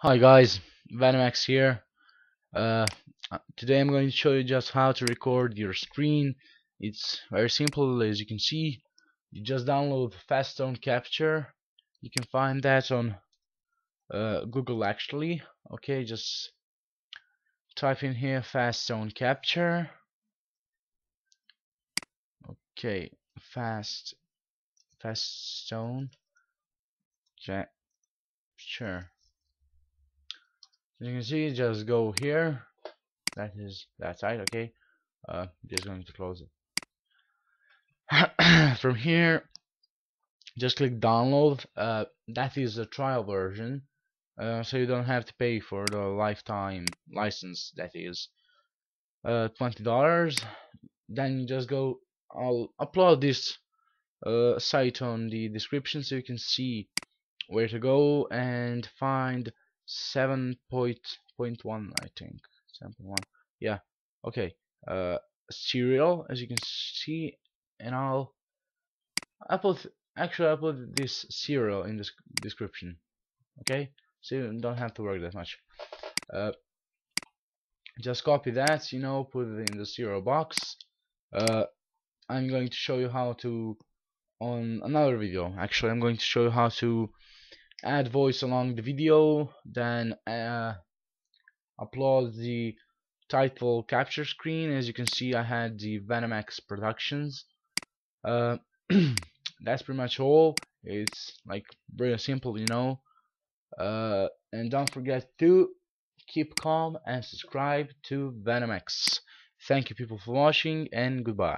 Hi guys, Venomax here. Uh, today I'm going to show you just how to record your screen. It's very simple as you can see. You just download FastStone Capture. You can find that on uh, Google actually. Okay, just type in here FastStone Capture. Okay, Fast FastStone Capture you can see just go here. That is that side okay. Uh, just going to close it. From here just click download. Uh, that is the trial version. Uh, so you don't have to pay for the lifetime license that is. Uh, $20 then you just go I'll upload this uh, site on the description so you can see where to go and find 7.1 I think. 7.1 yeah. Okay. Uh serial as you can see and I'll upload actually I'll put this serial in the description. Okay? So you don't have to work that much. Uh, just copy that you know put it in the serial box. Uh, I'm going to show you how to on another video actually. I'm going to show you how to add voice along the video then uh, upload the title capture screen. As you can see I had the Venomax Productions. Uh, that's pretty much all. It's like very simple you know? Uh, and don't forget to keep calm and subscribe to Venomax thank you people for watching and goodbye